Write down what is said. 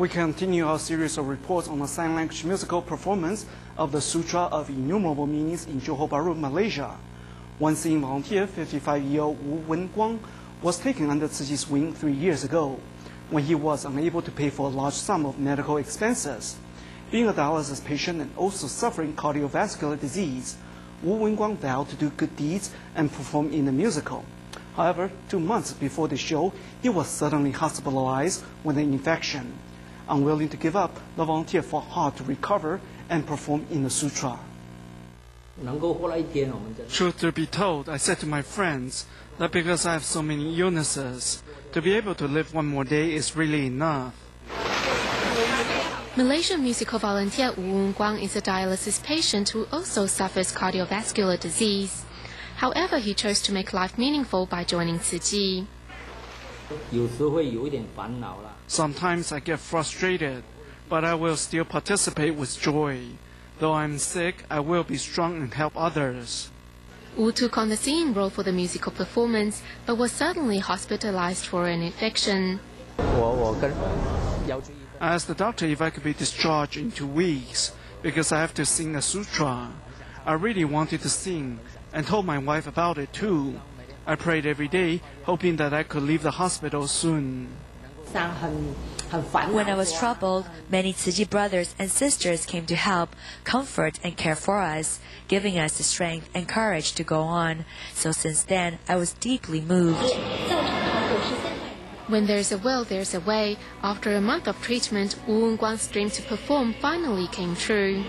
We continue our series of reports on the sign language musical performance of the Sutra of Innumerable Meanings in Johor Bahru, Malaysia. One singing volunteer, 55-year-old Wu Wenguang, was taken under Chi's wing three years ago when he was unable to pay for a large sum of medical expenses. Being a dialysis patient and also suffering cardiovascular disease, Wu Wenguang vowed to do good deeds and perform in the musical. However, two months before the show, he was suddenly hospitalized with an infection unwilling to give up, the volunteer fought hard to recover and perform in the sutra. Truth to be told, I said to my friends that because I have so many illnesses, to be able to live one more day is really enough. Malaysian musical volunteer Wu Wenguang is a dialysis patient who also suffers cardiovascular disease. However, he chose to make life meaningful by joining Tzu Chi. 有时会有一点烦恼啦。 Sometimes I get frustrated, but I will still participate with joy. Though I'm sick, I will be strong and help others. Wu took on the singing role for the musical performance, but was suddenly hospitalized for an infection. 我我跟要注意。 I asked the doctor if I could be discharged in two weeks because I have to sing a sutra. I really wanted to sing and told my wife about it too. I prayed every day, hoping that I could leave the hospital soon. When I was troubled, many Tzu Chi brothers and sisters came to help, comfort, and care for us, giving us the strength and courage to go on. So since then, I was deeply moved. When there's a will, there's a way. After a month of treatment, Wu Guan's dream to perform finally came true.